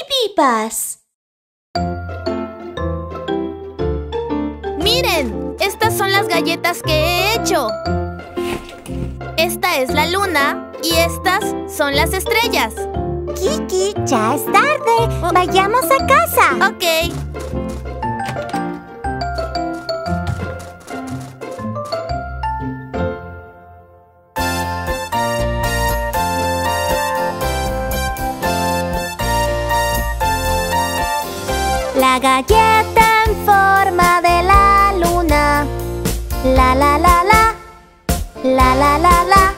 Baby Bus. Miren, estas son las galletas que he hecho. Esta es la luna y estas son las estrellas. Kiki, ya es tarde. Vayamos a casa. Ok. La galleta en forma de la luna. La la la la. La la la la.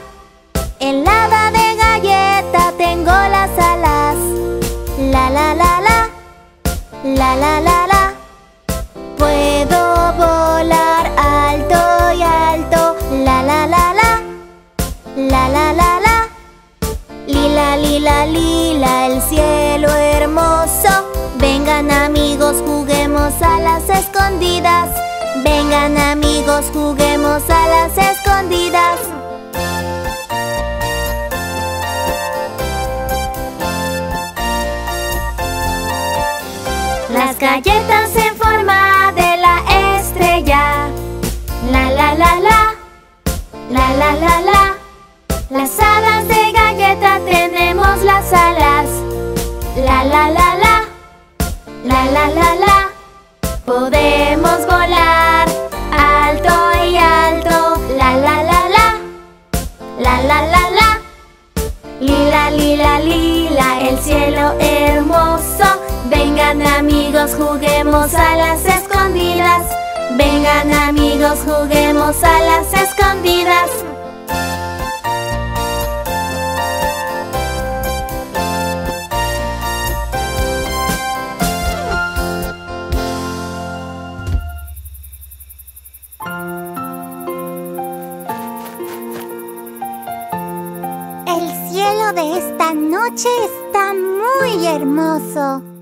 En lava de galleta tengo las alas. La la la la. La la la la. Puedo volar alto y alto. La la la la. La la la la. Lila, lila, lila, el cielo. Vengan amigos, juguemos a las escondidas. Vengan amigos, juguemos a las escondidas. Las galletas en forma de la estrella. La la la la. La la la la. Las Podemos volar alto y alto. La la la la. La la la la. Lila, lila, lila, el cielo hermoso. Vengan amigos, juguemos a las escondidas. Vengan amigos, juguemos a las escondidas. Cielo de esta noche está muy hermoso.